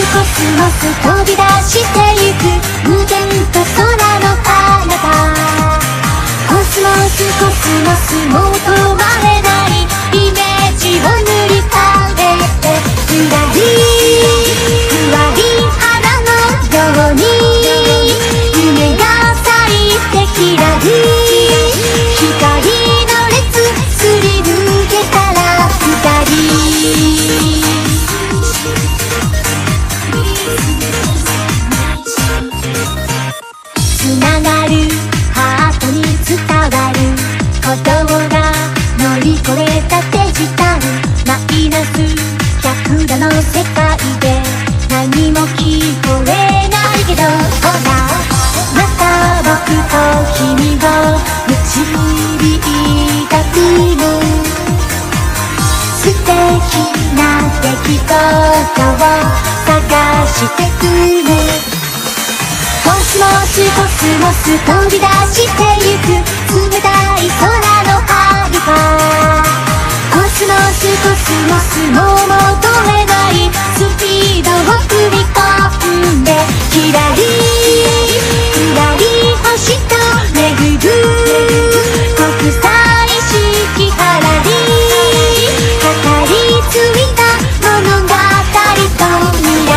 コスモス飛び出していく無限と空の彼方コスモスコスモスもう越えたデジタルマイナス100度の世界で何も聞こえないけどほらまた僕と君を導いた雲素敵な出来事を探してくる。コスモスコスモス飛び出してゆく。スモスも戻れないスピードを踏み込んでキラリふらり星と巡る国際式はらり語り継いだ物語と未来